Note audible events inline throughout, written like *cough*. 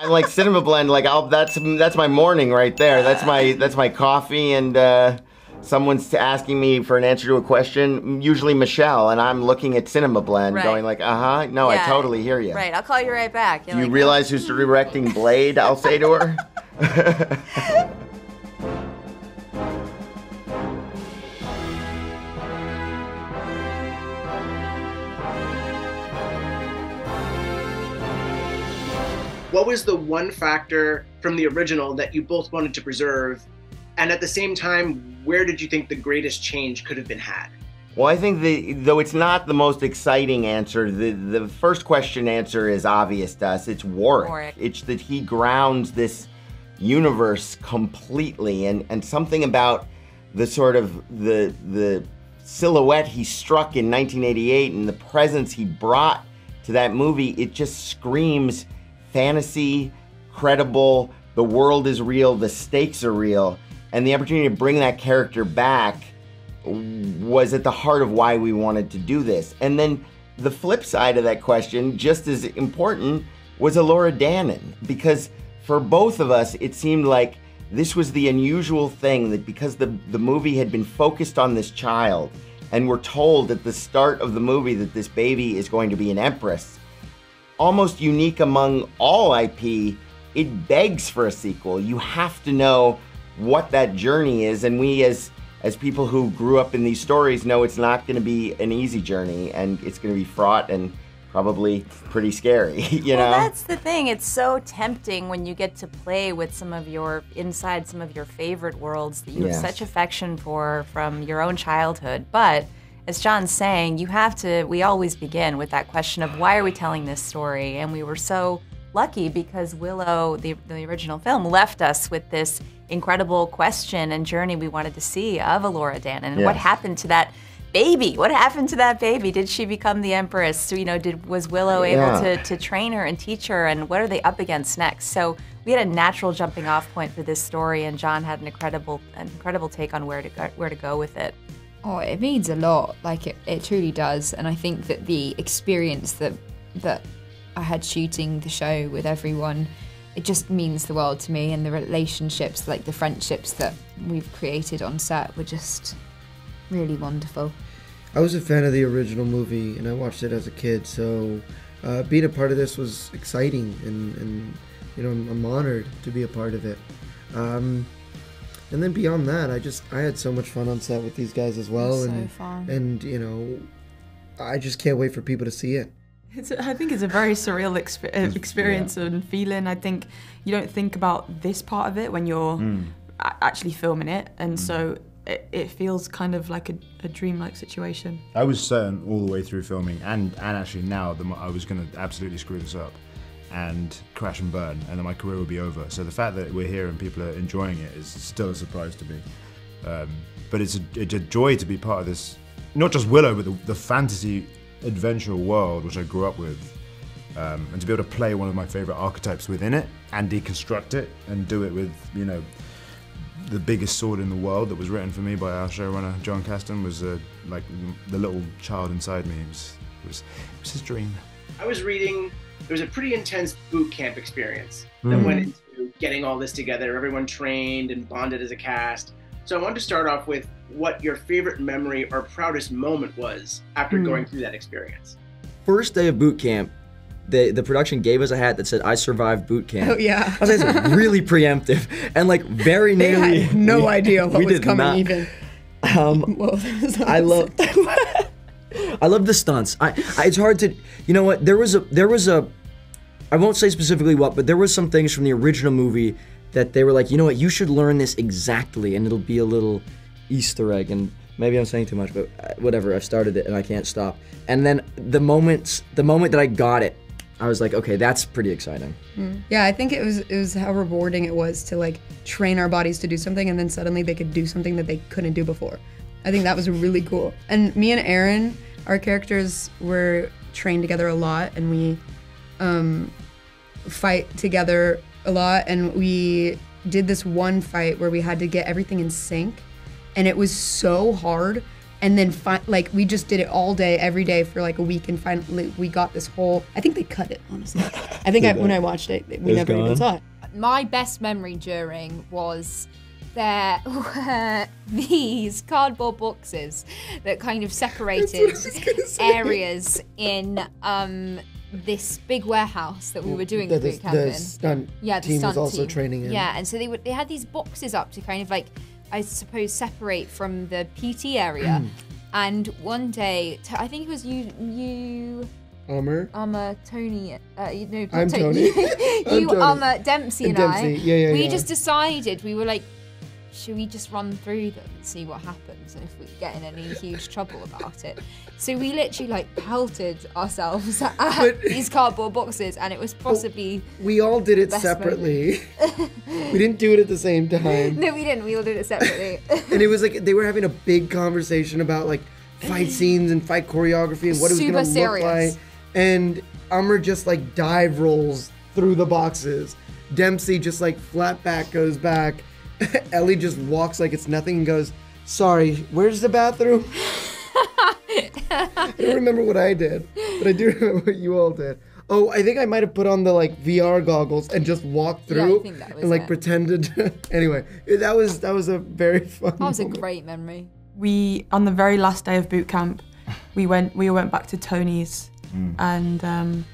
I like Cinema Blend. Like I'll that's that's my morning right there. That's my that's my coffee and. uh someone's asking me for an answer to a question, usually Michelle, and I'm looking at Cinema Blend, Right. going like, "Uh huh, no, Yeah. I totally hear you." Right, I'll call you right back. You're Do you like, realize who's directing Blade? I'll say to her. *laughs* *laughs* What was the one factor from the original that you both wanted to preserve? And at the same time, where did you think the greatest change could have been had? Well, I think the though it's not the most exciting answer, the the first question answer is obvious to us. It's Warwick. Warwick. It's that he grounds this universe completely, and and something about the sort of the the silhouette he struck in 1988 and the presence he brought to that movie. It just screams fantasy, credible. The world is real. The stakes are real, and the opportunity to bring that character back was at the heart of why we wanted to do this. And then the flip side of that question, just as important, was Elora Danan. Because for both of us, it seemed like this was the unusual thing that because the, the movie had been focused on this child, and we're told at the start of the movie that this baby is going to be an empress, almost unique among all IP, it begs for a sequel. You have to know what that journey is, and we as as people who grew up in these stories know it's not going to be an easy journey, and it's going to be fraught and probably pretty scary. *laughs* You well, know. that's the thing. It's so tempting when you get to play with some of your inside some of your favorite worlds that you Yes. have such affection for from your own childhood. But as John's saying, you have to. We always begin with that question of why are we telling this story? And we were so lucky because Willow, the, the original film, left us with this incredible question and journey we wanted to see of Elora Danan and what happened to that baby. What happened to that baby? Did she become the empress? So, you know, did was Willow able Yeah. to, to train her and teach her? And what are they up against next? So we had a natural jumping off point for this story, and John had an incredible an incredible take on where to go, where to go with it. Oh, it means a lot. Like it, it truly does. And I think that the experience that that I had shooting the show with everyone, it just means the world to me. And the relationships, like the friendships that we've created on set, were just really wonderful. I was a fan of the original movie, and I watched it as a kid. So uh, being a part of this was exciting, and, and you know I'm, I'm honored to be a part of it. Um, and then beyond that, I just I had so much fun on set with these guys as well, So and fun. and you know I just can't wait for people to see it. It's a, I think it's a very surreal exp- uh, experience and feeling. I think you don't think about this part of it when you're a- actually filming it, and so it, it feels kind of like a, a dreamlike situation. I was certain all the way through filming, and and actually now that I was going to absolutely screw this up, and crash and burn, and then my career would be over. So the fact that we're here and people are enjoying it is still a surprise to me. Um, but it's a, it's a joy to be part of this, not just Willow, but the, the fantasy adventure world which I grew up with. Um, and to be able to play one of my favorite archetypes within it and deconstruct it and do it with, you know, the biggest sword in the world that was written for me by our showrunner Jon Kasdan was uh, like the little child inside me. It was, it was, it was his dream. I was reading, there was a pretty intense boot camp experience that Mhm. went into getting all this together. Everyone trained and bonded as a cast. So I wanted to start off with what your favorite memory or proudest moment was after Hmm. going through that experience. First day of boot camp, the, the production gave us a hat that said "I survived boot camp." Oh, yeah. I was like, *laughs* really preemptive and like very They nearly. had no we- idea what we was did coming not- even. Um, *laughs* Well, I love. *laughs* I love the stunts. I, I it's hard to you know what there was a there was a I won't say specifically what but there was some things from the original movie that they were like you know what you should learn this exactly and it'll be a little Easter egg and maybe I'm saying too much but uh, whatever I've started it and I can't stop and then the moments the moment that I got it I was like okay that's pretty exciting. Yeah, I think it was it was how rewarding it was to like train our bodies to do something and then suddenly they could do something that they couldn't do before. I think that was really cool. And me and Erin, our characters were trained together a lot and we um, fight together a lot and we did this one fight where we had to get everything in sync and it was so hard and then fi- like we just did it all day every day for like a week and finally we got this whole i think they cut it honestly I think I, when. I watched it, we It was never gone? even saw it. my best memory during was there *laughs* were these cardboard boxes that kind of separated areas in um this big warehouse that we were doing the, the, boot camp the in. stunt yeah, the team stunt was also team. training in. Yeah, and so they would they had these boxes up to kind of like I suppose separate from the PT area. and one day, t- I think it was you you Amar. uh, Tony, uh, you know, I'm Tony. *laughs* I'm you, Tony. um, uh, Dempsey and, And Dempsey, I. yeah, yeah, we yeah. just decided we were like, should we just run through them and see what happens and if we get in any huge trouble about it? So we literally like pelted ourselves *laughs* at But- these cardboard boxes, and it was possibly We all did it separately. *laughs* we didn't do it at the same *laughs* time. no, we didn't. We all did it separately. and it was like they were having a big conversation about like fight *gasps* scenes and fight choreography and what it was Super gonna serious. look like. And Amar just like dive rolls through the boxes. Dempsey just like flat back goes back. *laughs* Ellie just walks like it's nothing and goes, "Sorry, where's the bathroom?" I don't remember what I did, but I do remember what you all did. Oh, I think I might have put on the like VR goggles and just walked Yeah, I through think that was and like it. pretended. *laughs* anyway, that was that was a very *laughs* fun. That was a great memory. we on the very last day of boot camp, we went we all went back to Tony's, and um,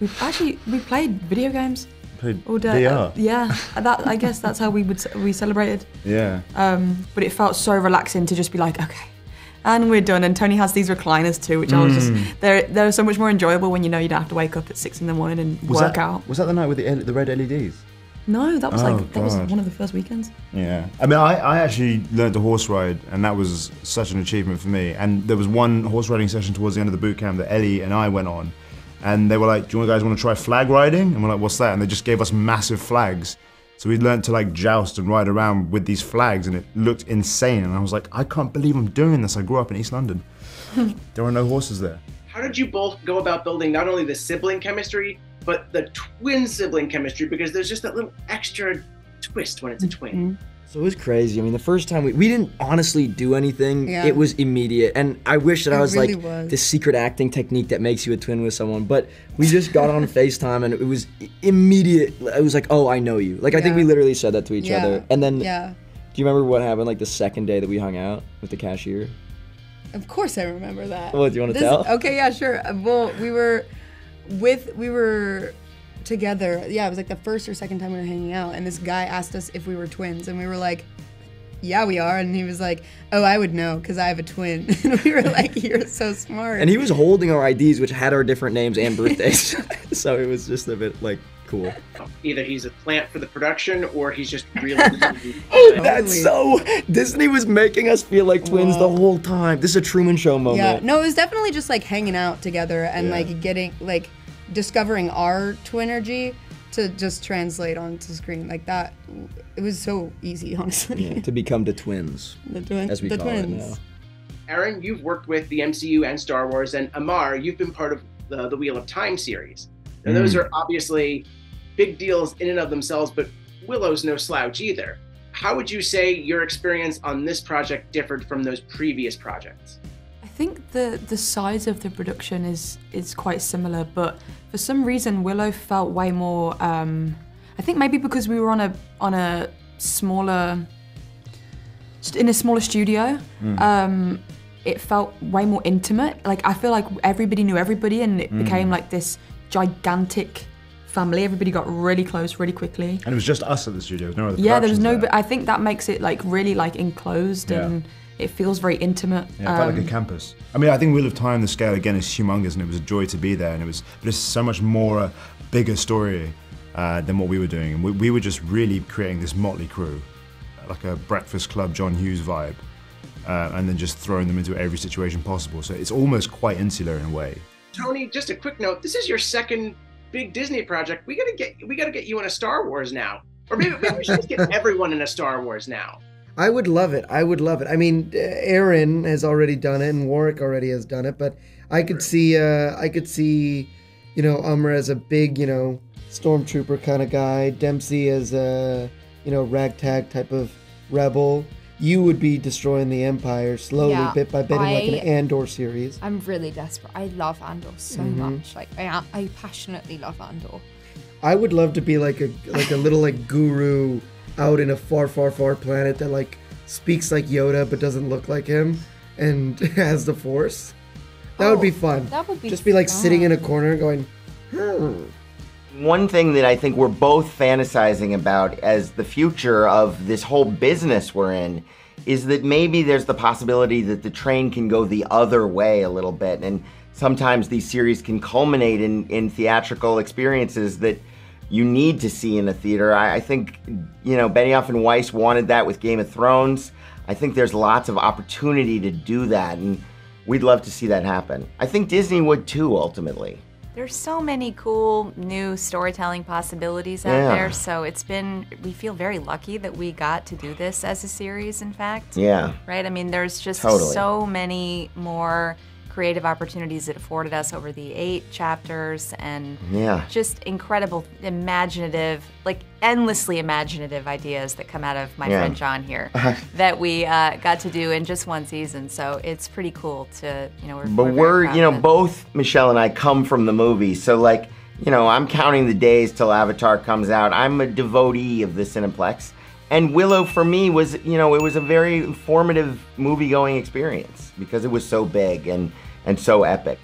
we actually we played video games Played all day. VR. Uh, yeah, uh, that I guess that's how we would we celebrated. Yeah. Um, but it felt so relaxing to just be like, okay, and we're done. And Tony has these recliners too, which I was just mm. they're they're so much more enjoyable when you know you don't have to wake up at six in the morning and Was work that, out. Was that the night with the, the red LEDs? No, that was Oh, like that was one of the first weekends. Yeah. I mean, I, I actually learned to horse ride, and that was such an achievement for me. And there was one horse riding session towards the end of the boot camp that Ellie and I went on. And they were like, Do you guys want to try flag riding? And we're like, What's that? And they just gave us massive flags. So we learned to like joust and ride around with these flags, and it looked insane. And I was like, I can't believe I'm doing this. I grew up in East London. *laughs* there are no horses there. How did you both go about building not only the sibling chemistry, but the twin sibling chemistry? Because there's just that little extra twist when it's a twin. Mm-hmm. So it was crazy. I mean, the first time we, we didn't honestly do anything. Yeah. It was immediate. And I wish that I was really like was. this secret acting technique that makes you a twin with someone. But we just got on *laughs* FaceTime and it was immediate. It was like, oh, I know you. Like, I think we literally said that to each Yeah. other. And then, Yeah. do you remember what happened like the second day that we hung out with the cashier? Of course, I remember that. Well, do you wanna This- tell? Okay, yeah, sure. Well, we were with we were together. Yeah, it was like the first or second time we were hanging out, and this guy asked us if we were twins, and we were like, "Yeah, we are." And he was like, "Oh, I would know because I have a twin." *laughs* and we were like, "You're so smart." And he was holding our IDs, which had our different names and birthdays. *laughs* so it was just a bit like cool. Either he's a plant for the production or he's just *laughs* really. Oh, that's so. Disney was making us feel like twins the whole time. This is a Truman Show moment. yeah, no, it was definitely just like hanging out together and Yeah. like getting like discovering our twinergy to just translate onto screen like that. It was so easy, *laughs* honestly. Yeah, to become the twins, The, twin, as we the call twins. it now. Erin, you've worked with the MCU and Star Wars, and Amar, you've been part of the, the Wheel of Time series. And those mm. are obviously big deals in and of themselves, but Willow's no slouch either. How would you say your experience on this project differed from those previous projects? I think the the size of the production is is quite similar, but for some reason Willow felt way more. Um, I think maybe because we were on a on a smaller, just in a smaller studio. Um, it felt way more intimate. Like I feel like everybody knew everybody, and it became like this gigantic family. Everybody got really close really quickly. And it was just us at the studio. No other Yeah, there was no. there. But I think that makes it like really like enclosed Yeah. and it feels very intimate. Yeah, it felt like Um, a campus. I mean, I think Wheel of Time, the scale again is humongous, and it was a joy to be there. And it was, but it's so much more a bigger story uh, than what we were doing. And we, we were just really creating this motley crew, like a Breakfast Club John Hughes vibe, uh, and then just throwing them into every situation possible. So it's almost quite insular in a way. Tony, just a quick note. This is your second big Disney project. We gotta get we gotta get you in a Star Wars now, or maybe, maybe we should just get *laughs* everyone in a Star Wars now. I would love it. I would love it. I mean, Erin has already done it, and Warwick already has done it. But I could see, uh, I could see, you know, Amar as a big, you know, stormtrooper kind of guy. Dempsey as a, you know, ragtag type of rebel. you would be destroying the empire slowly, Yeah, bit by bit, in like an Andor series. I'm really desperate. I love Andor so Mm-hmm. much. Like I, I passionately love Andor. I would love to be like a like a little like guru out in a far, far, far planet that like speaks like Yoda but doesn't look like him and *laughs* has the Force. That would be Oh, fun. that would be just be like sitting in a corner going, hmm. One thing that I think we're both fantasizing about as the future of this whole business we're in is that maybe there's the possibility that the train can go the other way a little bit. And sometimes these series can culminate in, in theatrical experiences that you need to see in a theater. I, I think, you know, Benioff and Weiss wanted that with Game of Thrones. I think there's lots of opportunity to do that, and we'd love to see that happen. I think Disney would too, ultimately. There's so many cool new storytelling possibilities out Yeah. there. So it's been, we feel very lucky that we got to do this as a series, in fact. Yeah. Right? I mean, there's just Totally. so many more creative opportunities it afforded us over the eight chapters and Yeah. just incredible, imaginative, like endlessly imaginative ideas that come out of my Yeah. friend John here *laughs* that we uh, got to do in just one season. So it's pretty cool to, you know, we're, But we're, we're, you know, both Michelle and I come from the movie. So, like, you know, I'm counting the days till Avatar comes out. I'm a devotee of the Cineplex. And Willow, for me, was, you know, it was a very informative movie going experience because it was so big and, and so epic.